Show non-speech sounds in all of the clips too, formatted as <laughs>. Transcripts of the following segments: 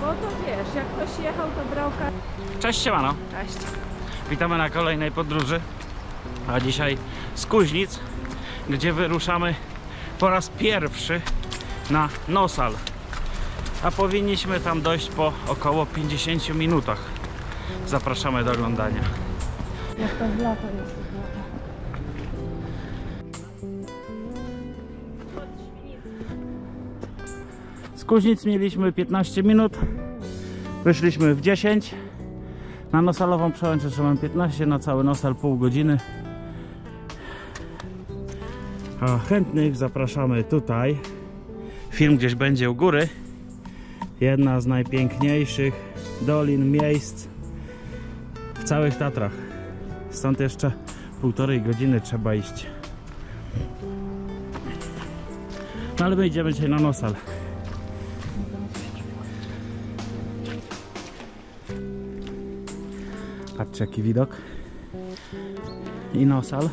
Bo to wiesz, jak ktoś jechał, to brał kartę. Cześć, siemano. Cześć. Witamy na kolejnej podróży. A dzisiaj z Kuźnic, gdzie wyruszamy po raz pierwszy na Nosal. A powinniśmy tam dojść po około 50 minutach. Zapraszamy do oglądania. Jak to w lato jest. Z Kuźnic mieliśmy 15 minut. Wyszliśmy w 10. Na Nosalową przełęczę trzeba 15, na cały Nosal pół godziny. A chętnych zapraszamy tutaj. Film gdzieś będzie u góry. Jedna z najpiękniejszych dolin, miejsc w całych Tatrach. Stąd jeszcze półtorej godziny trzeba iść. No ale my idziemy dzisiaj na Nosal. Patrzcie jaki widok. I Nosal.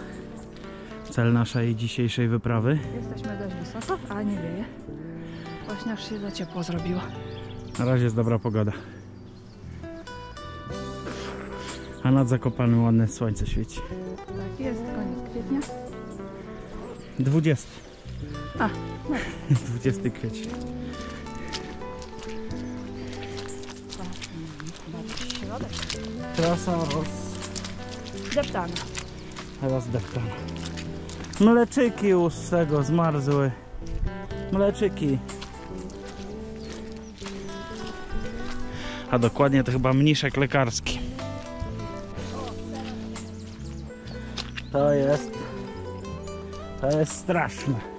Cel naszej dzisiejszej wyprawy. Jesteśmy dość wysoko, a nie wieje. Właśnie aż się za ciepło zrobiło. Na razie jest dobra pogoda. A nad Zakopanem ładne słońce świeci. Tak jest, koniec kwietnia. 20. A, <laughs> 20 kwietnia. Środek. Trasa roz... Deptana. rozdeptana. Mleczyki z tego zmarzły. Mleczyki. A dokładnie to chyba mniszek lekarski. To jest... To jest straszne.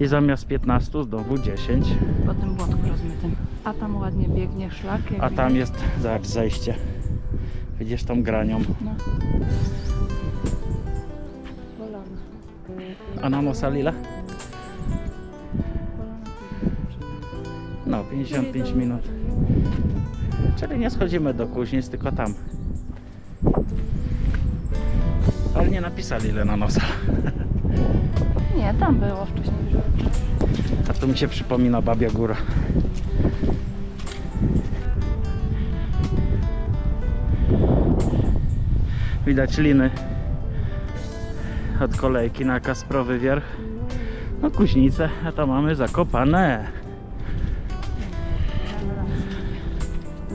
I zamiast 15 znowu 10. po tym błotku rozmytym. A tam ładnie biegnie szlak. A tam jest, zobacz, zejście. Widzisz tą granią. No. A na Mosalile? Polana No, 55 minut. Czyli nie schodzimy do Kuźnic, tylko tam. Ale nie napisali ile na nosa. Nie, tam było wcześniej. A tu mi się przypomina Babia Góra. Widać liny od kolejki na Kasprowy Wierch. No Kuźnice, a to mamy Zakopane.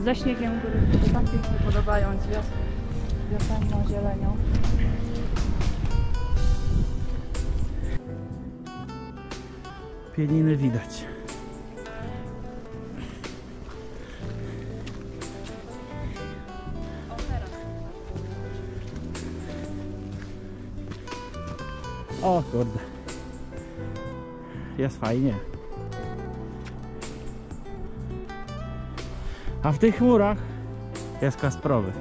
Ze śniegiem, się tak pięknie podobają z wios wiosenną zielenią. Pieniny widać. O kurde. Jest fajnie. A w tych chmurach jest Kasprowy.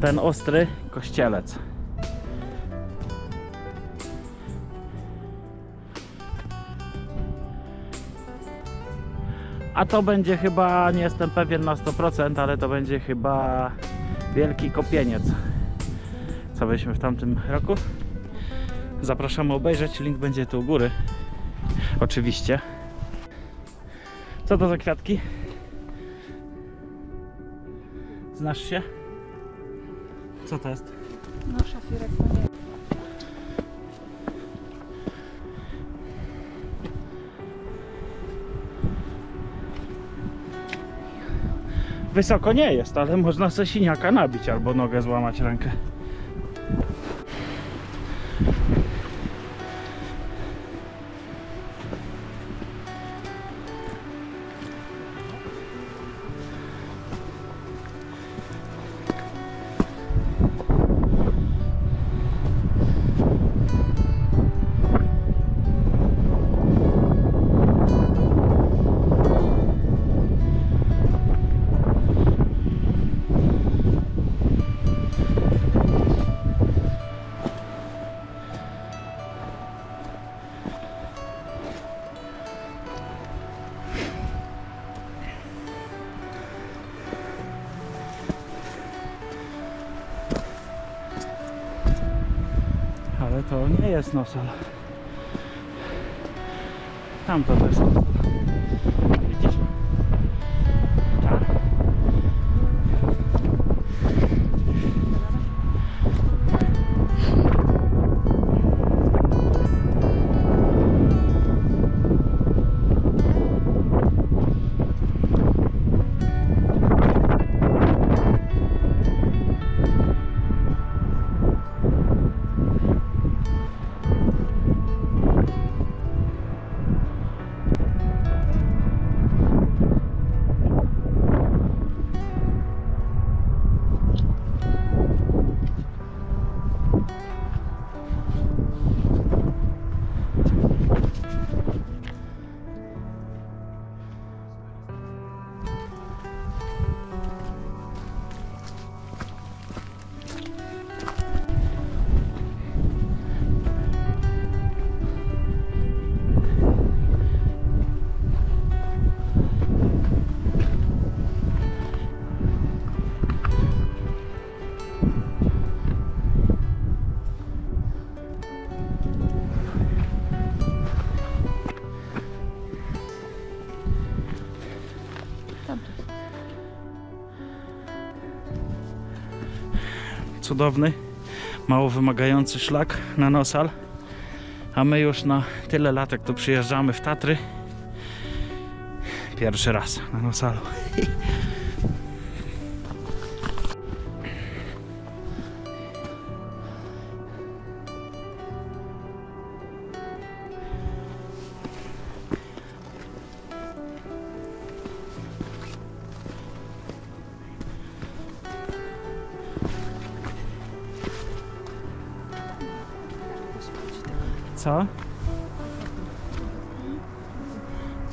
Ten ostry kościelec. A to będzie chyba, nie jestem pewien na 100%, ale to będzie chyba wielki kopieniec. Co byliśmy w tamtym roku. Zapraszamy obejrzeć, link będzie tu u góry. Oczywiście. Co to za kwiatki? Znasz się? Co to jest? No szafirek to nie. Wysoko nie jest, ale można sobie siniaka nabić albo nogę złamać rękę. Jest nosal. Tamto to jest nosal. Cudowny, mało wymagający szlak na Nosal. A my już na tyle lat, jak tu przyjeżdżamy w Tatry, pierwszy raz na Nosalu. <laughs> Co?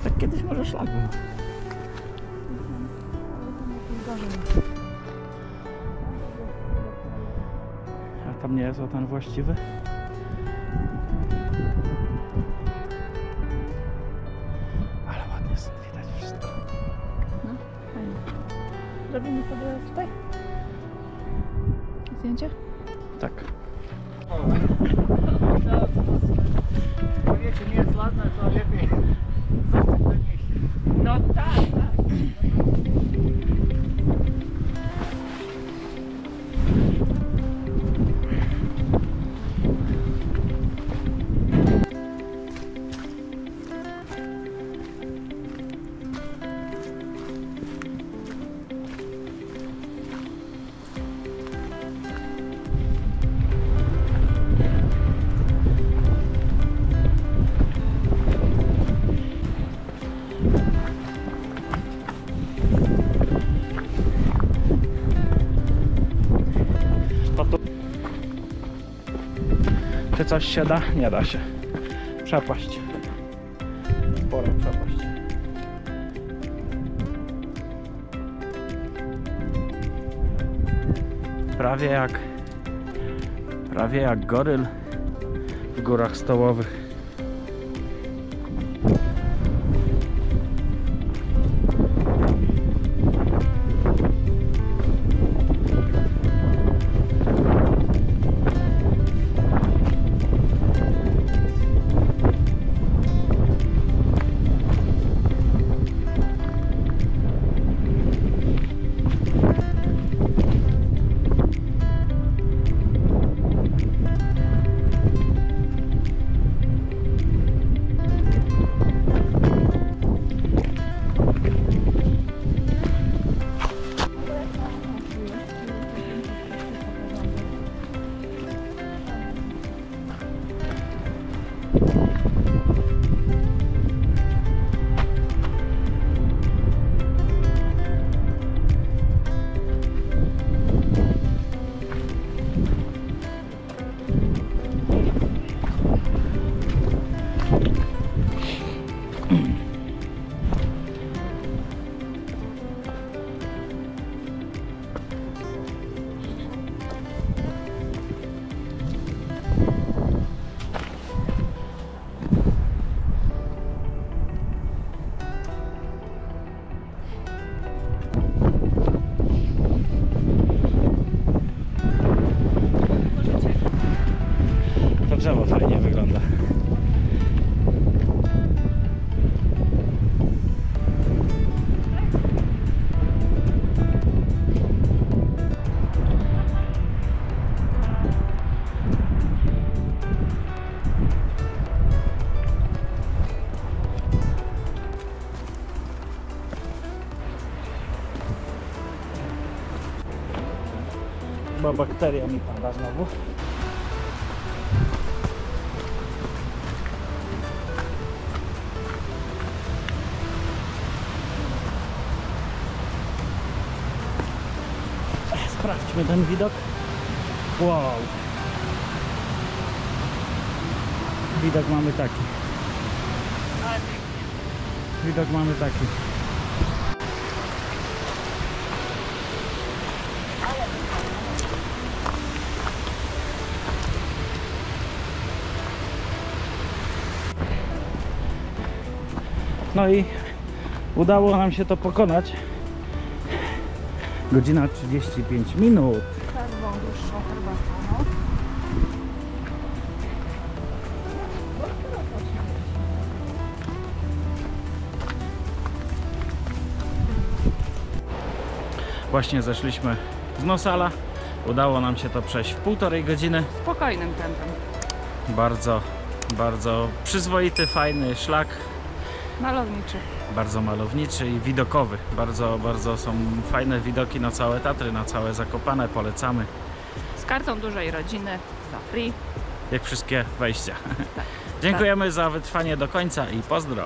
Tak kiedyś może szlak był. A tam nie jest o ten właściwy? Ale ładnie stąd widać wszystko. Fajnie. Robimy sobie tutaj zdjęcie? Tak. Coś się da? Nie da się. Przepaść. Spora przepaść. Prawie jak prawie jak goryl w górach stołowych. Drzewo fajnie wygląda. Chyba bakteria mi pada znowu. Ten widok. Wow. Widok mamy taki. Widok mamy taki. No i udało nam się to pokonać. Godzina 35 minut. Czerwą, dłuższą herbatą. Właśnie zeszliśmy z Nosala. Udało nam się to przejść w półtorej godziny. Spokojnym tempem. Bardzo, bardzo przyzwoity, fajny szlak. Malowniczy. Bardzo malowniczy i widokowy. Bardzo, bardzo są fajne widoki na całe Tatry, na całe Zakopane. Polecamy. Z kartą dużej rodziny za free. Jak wszystkie wejścia. Tak. <laughs> Dziękujemy za wytrwanie do końca i pozdro.